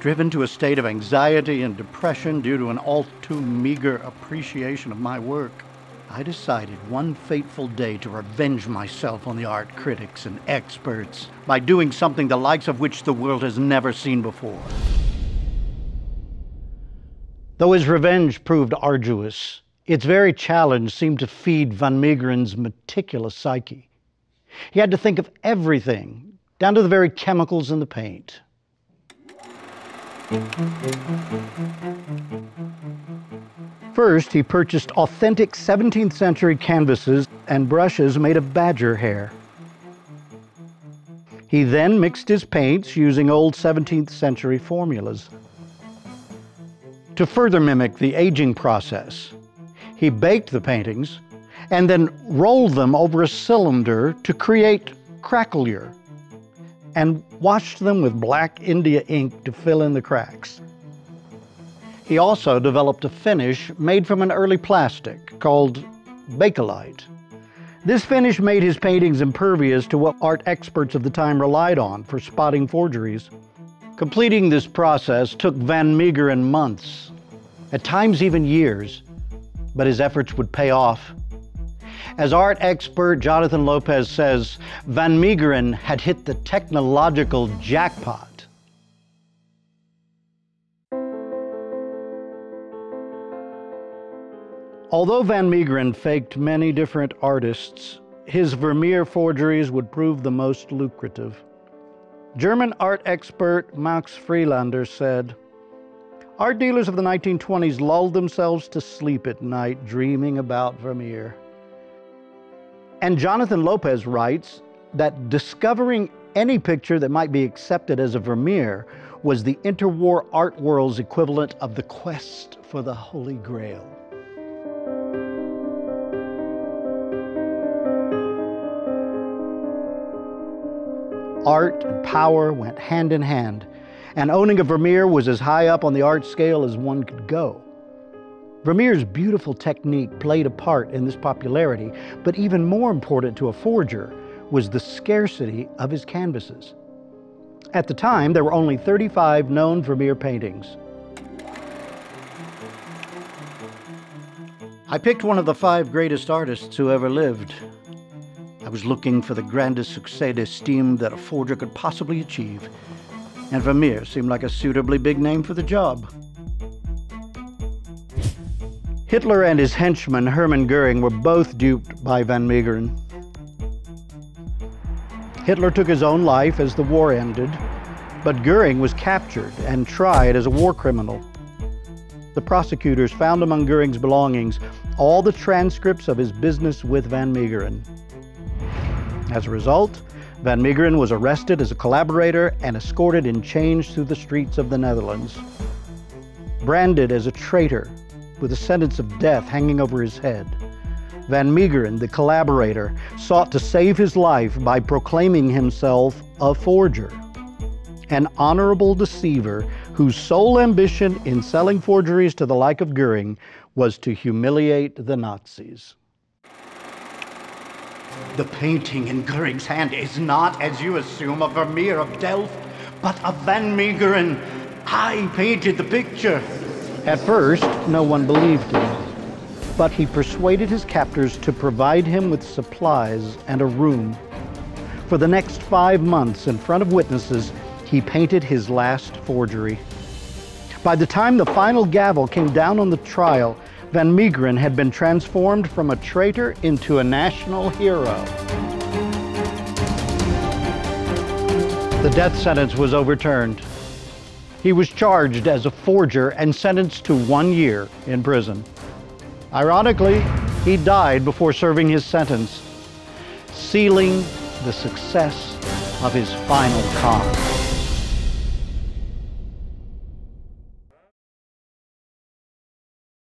Driven to a state of anxiety and depression due to an all too meager appreciation of my work, I decided one fateful day to revenge myself on the art critics and experts by doing something the likes of which the world has never seen before. Though his revenge proved arduous, its very challenge seemed to feed Van Meegeren's meticulous psyche. He had to think of everything, down to the very chemicals in the paint. First, he purchased authentic 17th century canvases and brushes made of badger hair. He then mixed his paints using old 17th century formulas. To further mimic the aging process, he baked the paintings and then rolled them over a cylinder to create craquelure and washed them with black India ink to fill in the cracks. He also developed a finish made from an early plastic called Bakelite. This finish made his paintings impervious to what art experts of the time relied on for spotting forgeries. Completing this process took Van Meegeren months, at times even years, but his efforts would pay off. As art expert Jonathan Lopez says, Van Meegeren had hit the technological jackpot. Although Van Meegeren faked many different artists, his Vermeer forgeries would prove the most lucrative. German art expert Max Friedlander said, Art dealers of the 1920s lulled themselves to sleep at night dreaming about Vermeer. And Jonathan Lopez writes that discovering any picture that might be accepted as a Vermeer was the interwar art world's equivalent of the quest for the Holy Grail. Art and power went hand in hand, and owning a Vermeer was as high up on the art scale as one could go. Vermeer's beautiful technique played a part in this popularity, but even more important to a forger was the scarcity of his canvases. At the time, there were only 35 known Vermeer paintings. I picked one of the five greatest artists who ever lived, I was looking for the grandest succès d'estime that a forger could possibly achieve, and Vermeer seemed like a suitably big name for the job. Hitler and his henchman Hermann Goering were both duped by Van Meegeren. Hitler took his own life as the war ended, but Goering was captured and tried as a war criminal. The prosecutors found among Goering's belongings all the transcripts of his business with Van Meegeren. As a result, Van Meegeren was arrested as a collaborator and escorted in chains through the streets of the Netherlands. Branded as a traitor with a sentence of death hanging over his head, Van Meegeren, the collaborator, sought to save his life by proclaiming himself a forger, an honorable deceiver whose sole ambition in selling forgeries to the like of Goering was to humiliate the Nazis. The painting in Goering's hand is not, as you assume, a Vermeer of Delft, but a Van Meegeren. I painted the picture. At first, no one believed him, but he persuaded his captors to provide him with supplies and a room. For the next five months, in front of witnesses, he painted his last forgery. By the time the final gavel came down on the trial, Van Meegeren had been transformed from a traitor into a national hero. The death sentence was overturned. He was charged as a forger and sentenced to one year in prison. Ironically, he died before serving his sentence, sealing the success of his final con.